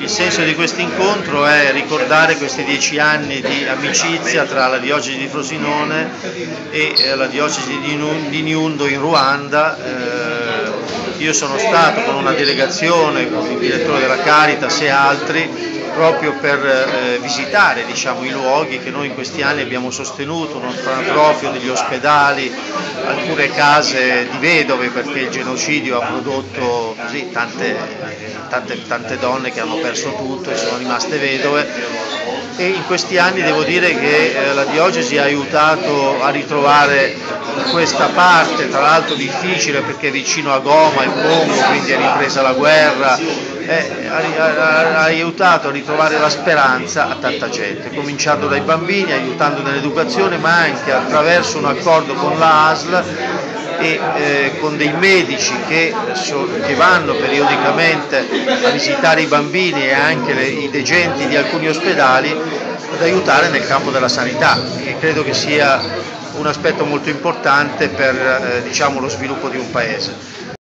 Il senso di questo incontro è ricordare questi dieci anni di amicizia tra la diocesi di Frosinone e eh, la diocesi di Niundo in Ruanda. Eh, io sono stato con una delegazione, con il direttore della Caritas e altri, proprio per eh, visitare diciamo, i luoghi che noi in questi anni abbiamo sostenuto, un orfanotrofio degli ospedali, alcune case di vedove perché il genocidio ha prodotto così, tante, tante, tante donne che hanno perso tutto e sono rimaste vedove. E in questi anni devo dire che eh, la diocesi ha aiutato a ritrovare questa parte, tra l'altro difficile perché è vicino a Goma, il Congo, quindi è ripresa la guerra, eh, ha, ha, aiutato a ritrovare la speranza a tanta gente, cominciando dai bambini, aiutando nell'educazione, ma anche attraverso un accordo con la ASL e eh, con dei medici che, so, che, vanno periodicamente a visitare i bambini e anche le, i degenti di alcuni ospedali ad aiutare nel campo della sanità, che credo che sia un aspetto molto importante per eh, diciamo, lo sviluppo di un paese.